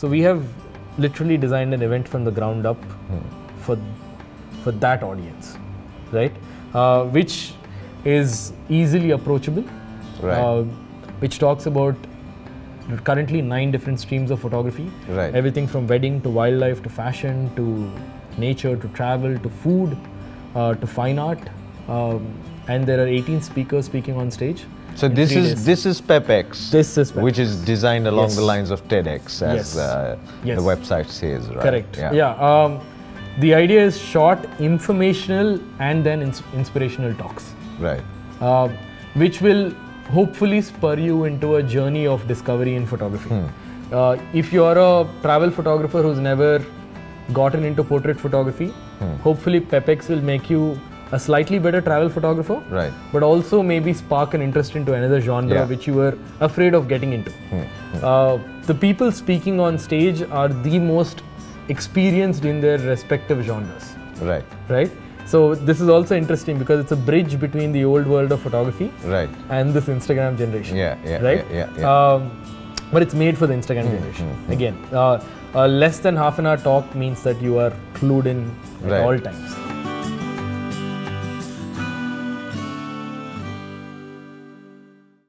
So we have literally designed an event from the ground up for for that audience, right? Uh, which is easily approachable. Right. Uh, which talks about currently nine different streams of photography. Right. Everything from wedding to wildlife to fashion to nature to travel to food uh, to fine art. Um, and there are 18 speakers speaking on stage. So this is days. this is PEPx. This is which is designed along Yes. the lines of TEDx, as Yes. uh, Yes. the website says, right? Correct. Yeah. Um, the idea is short, informational, and then ins- inspirational talks, Right. uh, which will hopefully spur you into a journey of discovery in photography. Uh, if you're a travel photographer who's never gotten into portrait photography, hopefully PEPx will make you a slightly better travel photographer, Right. but also maybe spark an interest into another genre Yeah. which you were afraid of getting into. Uh, the people speaking on stage are the most experienced in their respective genres, Right. right? So this is also interesting because it's a bridge between the old world of photography Right. and this Instagram generation. Yeah, yeah, right. yeah, yeah, yeah. Um, but it's made for the Instagram generation. Again, uh, uh, less than half an hour talk means that you are clued in at Right. all times.